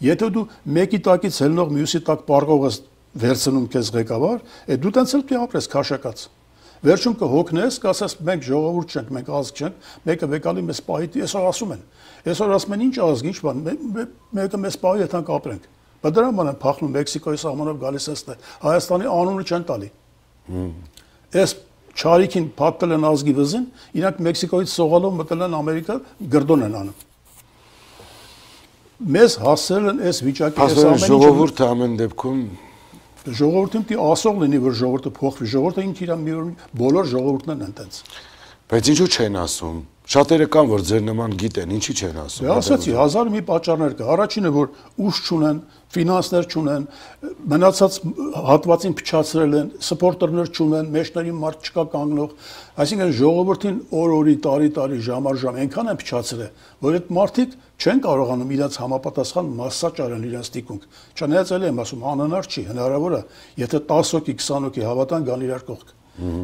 Եթե դու մեկի տակից հելնող մյուսի տակ պարկող ես վերցնում քեզ ղեկավար, է դու տենց էլ պիտի ապրես քաշակած։ Վերջում կհոգնես, կասես մենք ժողովուրդ չենք, մենք ազգ չենք, մեկը վեկալի մեզ պահի, այսօր ասում են։ Այսօր ասում են ինչ ազգ, ինչ բան, մեկը մեզ պահի, եթանք ապրենք։ Բայց դրա ման են փախնում Մեքսիկոյի սահմանով գալիս էստե։ Հայաստանի անունը չեն տալի։ Այս Չարիքին փակել են ազգի վզին, իրանք Մեքսիկոյից սողալով մտել են Ամերիկա, գրդոն են անում։ Մեզ հասել են այս վիճակի այս ամենը ժողովուրդը ամեն դեպքում ժողովուրդը պիտի ասող լինի, որ ժողովուրդը փոխվի։ Ժողովուրդը ինքը իր մի բոլոր ժողովուրդն են այդտենց։ Բայց ինչու չեն ասում։ Շատերը կան, որ ձեր նման գիտեն, ինչի չեն ասում։ Դե ասացի, հազար մի պատճառներ կա։ Առաջինը, որ ուժ չունեն, ֆինանսներ չունեն, մնացած հատվածին փչացրել են, սպորտերներ չունեն, մեջների մարդ չկա կանգնող, այսինքն ժողովրդին օր-օրի, տարի-տարի, ժամ-ժամ այնքան են փչացրել, որ այդ մարդիկ չեն կարողանում իրաց համապատասխան մասսաճ արել իրենց տիկունք։ Չնայած էլ եմ ասում, անհնար չի, հնարավոր է, եթե 10 հոգի, 20 հոգի հավատան գան իրար կողք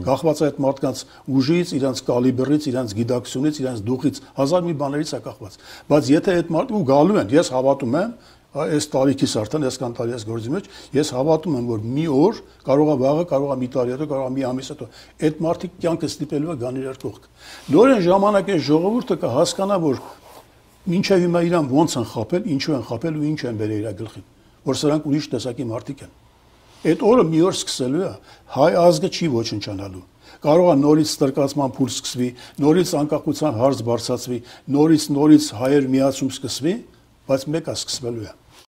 Կախված է այդ մարդկանց ուժից, իրենց կալիբրից, իրենց գիտակցությունից, իրենց դուխից, հազար մի բաներից է կախված։ Բայց եթե այդ մարդը ու գալու են, ես հավատում եմ, այս տարիքից արդեն այս կան տարի այս գործի մեջ, ես հավատում եմ, որ մի օր կարող է վաղը, կարող է մի տարի հետո, կարող է մի ամիս հետո այդ մարդիկ կյանքը ստիպելու է գան իրար կողք։ Նորեն ժամանակ է ժողովուրդը կհասկանա, որ ինչեւ հիմա իրան ոնց են խապել, ինչու են խապել ու ինչ են բերել իր գլխին, որ սրանք ուրիշ տեսակի մարդիկ են։ Այդ օրը մի օր սկսելու է, հայ ազգը չի ոչնչանալու։ Կարող է նորից ստրկացման փուլ սկսվի, նորից անկախության հարց բարձրացվի, նորից նորից հայեր միացում սկսվի, բայց մեկը սկսվելու է։